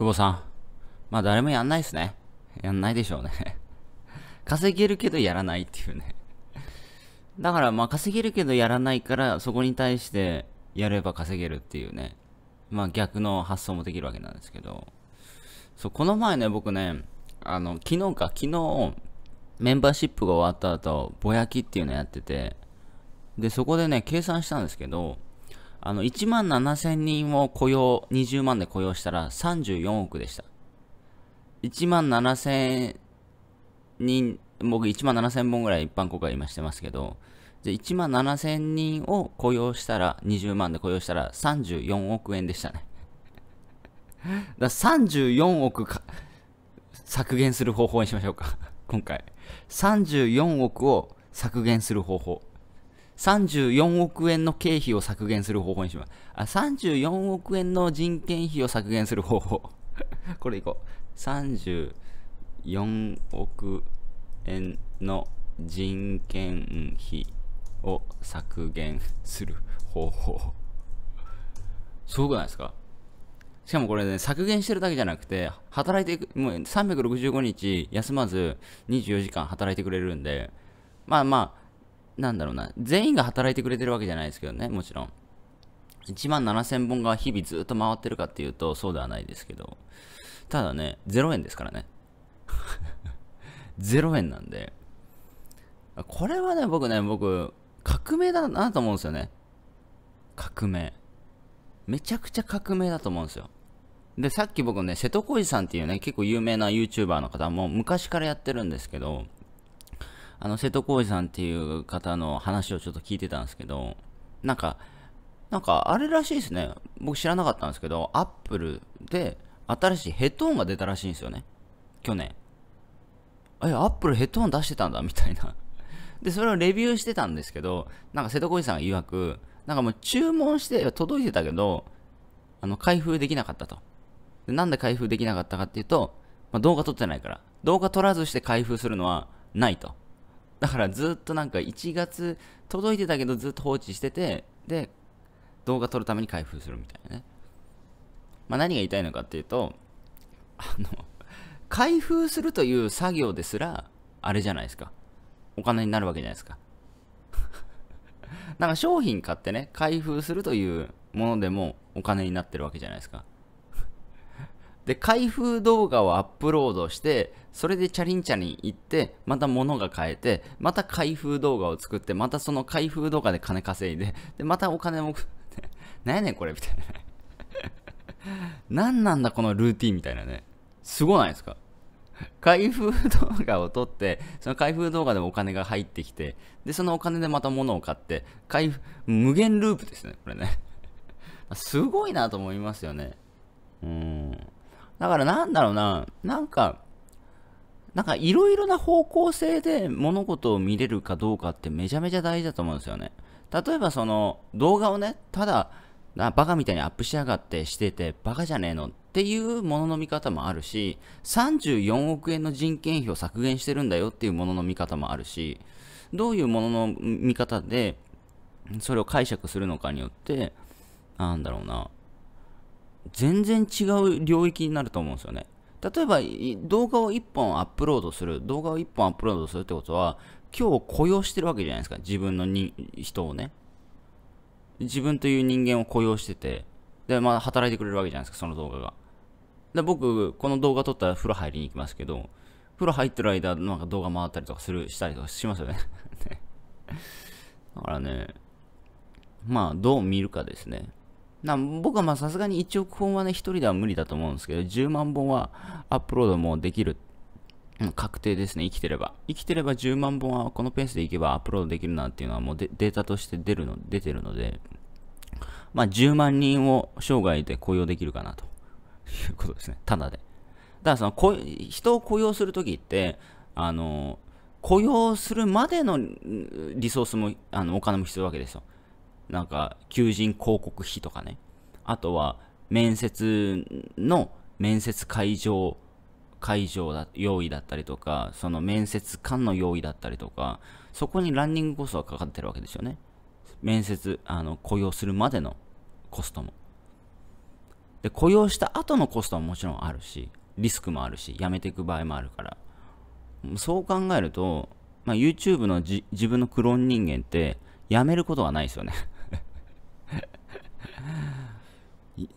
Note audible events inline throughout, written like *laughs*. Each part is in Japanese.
久保さん。まあ誰もやんないっすね。やんないでしょうね。*laughs* 稼げるけどやらないっていうね。だからまあ稼げるけどやらないからそこに対してやれば稼げるっていうね。まあ逆の発想もできるわけなんですけど。そう、この前ね、僕ね、あの、昨日か、昨日、メンバーシップが終わった後、ぼやきっていうのやってて、で、そこでね、計算したんですけど、あの、1万7000人を雇用、20万で雇用したら34億でした。1万7000人、僕1万7000本ぐらい一般公開今してますけど、じゃ1万7000人を雇用したら、20万で雇用したら34億円でしたね。*laughs* だ34億か、削減する方法にしましょうか。今回。34億を削減する方法。34億円の経費を削減する方法にします。あ、34億円の人件費を削減する方法。*laughs* これいこう。34億円の人件費を削減する方法。すごくないですか？しかもこれね、削減してるだけじゃなくて、働いていく、もう365日休まず24時間働いてくれるんで、まあまあ、なんだろうな、全員が働いてくれてるわけじゃないですけどね、もちろん。1万7000本が日々ずっと回ってるかっていうと、そうではないですけど、ただね、0円ですからね。*laughs* 0円なんで、これはね、僕ね、僕、革命だなと思うんですよね。革命。めちゃくちゃ革命だと思うんですよ。で、さっき僕ね、瀬戸康史さんっていうね、結構有名な YouTuber の方も昔からやってるんですけど、あの、瀬戸康史さんっていう方の話をちょっと聞いてたんですけど、なんか、なんか、あれらしいですね。僕知らなかったんですけど、アップルで新しいヘッドホンが出たらしいんですよね。去年。え、アップルヘッドホン出してたんだ？みたいな。*laughs* で、それをレビューしてたんですけど、なんか瀬戸康史さんが曰く、なんかもう注文して届いてたけど、あの、開封できなかったと。でなんで開封できなかったかっていうと、まあ、動画撮ってないから。動画撮らずして開封するのはないと。だからずっとなんか1月届いてたけどずっと放置してて、で、動画撮るために開封するみたいなね。まあ、何が言いたいのかっていうと、あの、開封するという作業ですら、あれじゃないですか。お金になるわけじゃないですか。*laughs* なんか商品買ってね、開封するというものでもお金になってるわけじゃないですか。で、開封動画をアップロードして、それでチャリンチャリン行って、また物が買えて、また開封動画を作って、またその開封動画で金稼いで、で、またお金も、なんやねんこれみたいな。*laughs* 何なんだこのルーティンみたいなね。すごないですか？開封動画を撮って、その開封動画でお金が入ってきて、で、そのお金でまた物を買って、開封、無限ループですね、これね。*laughs* すごいなと思いますよね。うん。だからなんだろうな、なんか、なんかいろいろな方向性で物事を見れるかどうかってめちゃめちゃ大事だと思うんですよね。例えばその動画をね、ただ、バカみたいにアップしやがってしてて、バカじゃねえのっていうものの見方もあるし、34億円の人件費を削減してるんだよっていうものの見方もあるし、どういうものの見方で、それを解釈するのかによって、なんだろうな、全然違う領域になると思うんですよね。例えば動画を1本アップロードする、動画を1本アップロードするってことは、今日雇用してるわけじゃないですか、自分のに人をね。自分という人間を雇用してて、で、まあ、働いてくれるわけじゃないですか、その動画が。で、僕、この動画撮ったら風呂入りに行きますけど、風呂入ってる間、なんか動画回ったりとかする、したりとかしますよね。*laughs* だからね、まあ、どう見るかですね。な僕はさすがに1億本はね、1人では無理だと思うんですけど、10万本はアップロードもできる。確定ですね、生きてれば。生きてれば10万本はこのペースでいけばアップロードできるなっていうのはもうデータとして出るの、出てるので、まあ10万人を生涯で雇用できるかなということですね。ただで。だからその、人を雇用するときって、あの、雇用するまでのリソースも、あの、お金も必要わけですよ。なんか、求人広告費とかね。あとは、面接の面接会場、会場だ、用意だったりとか、その面接官の用意だったりとか、そこにランニングコストがかかってるわけですよね。面接、あの、雇用するまでのコストも。で雇用した後のコストはもちろんあるしリスクもあるし辞めていく場合もあるからそう考えると、まあ、YouTube の自分のクローン人間って辞めることはないですよね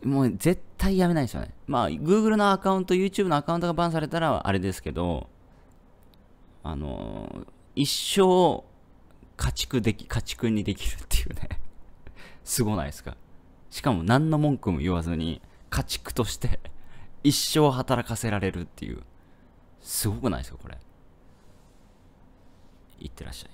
もう絶対やめないですよね。まあ、Google のアカウント、YouTube のアカウントがバンされたらあれですけど、あの一生家畜でき、家畜にできるっていうね *laughs* すごないですか。しかも何の文句も言わずに、家畜として一生働かせられるっていう。すごくないですか、これ。いってらっしゃい。